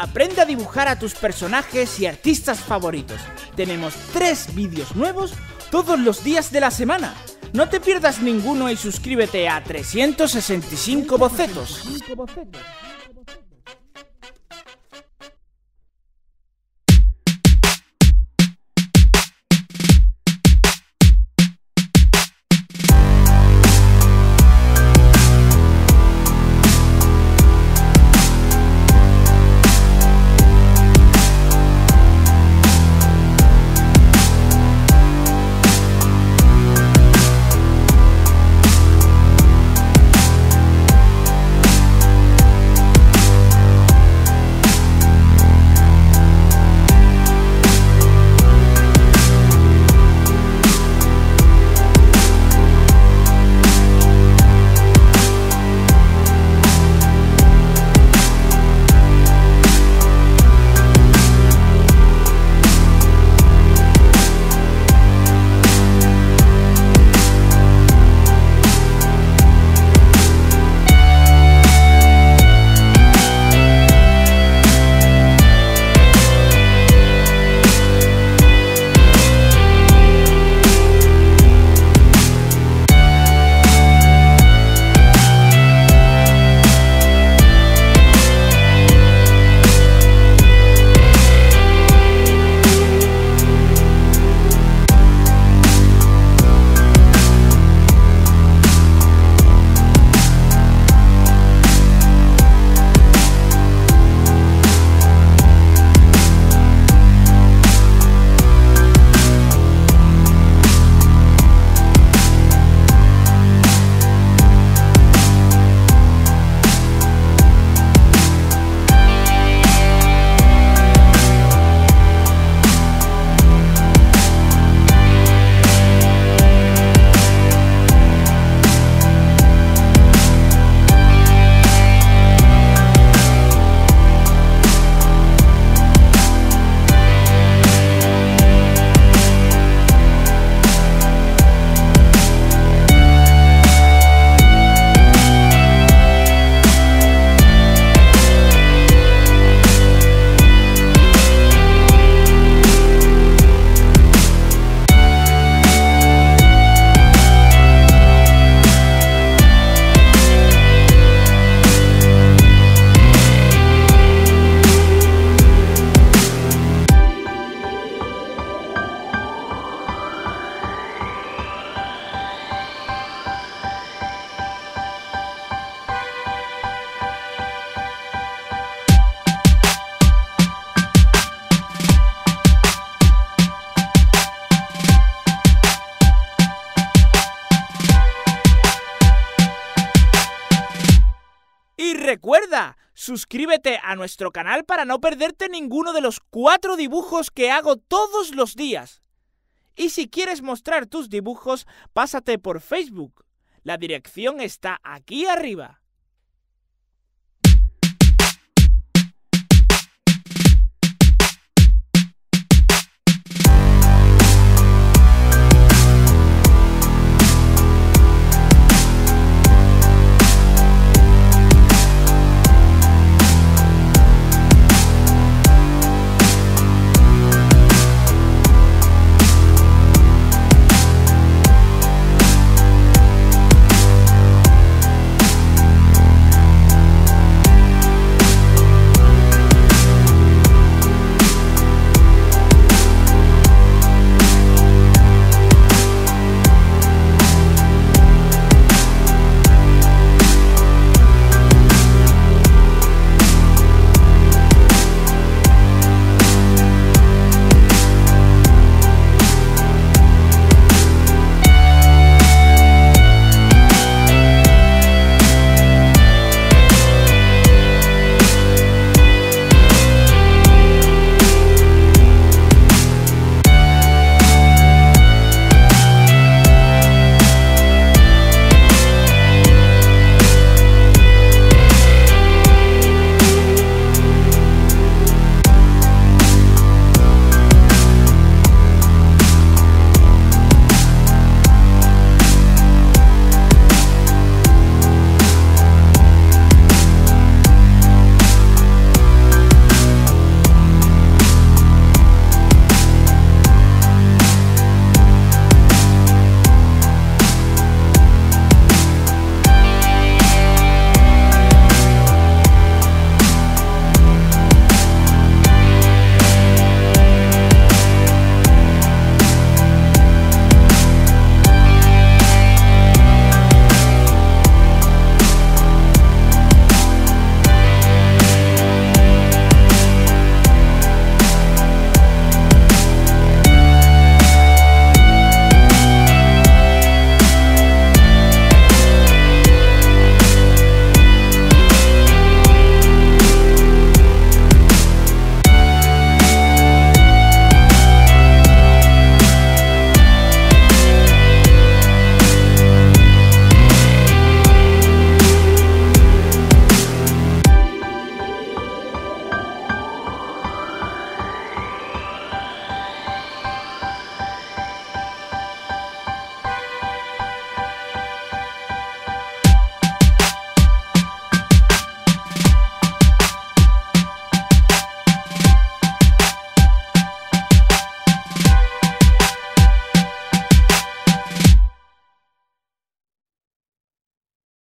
Aprende a dibujar a tus personajes y artistas favoritos. Tenemos tres vídeos nuevos todos los días de la semana. No te pierdas ninguno y suscríbete a 365 bocetos. Recuerda, suscríbete a nuestro canal para no perderte ninguno de los cuatro dibujos que hago todos los días. Y si quieres mostrar tus dibujos, pásate por Facebook. La dirección está aquí arriba.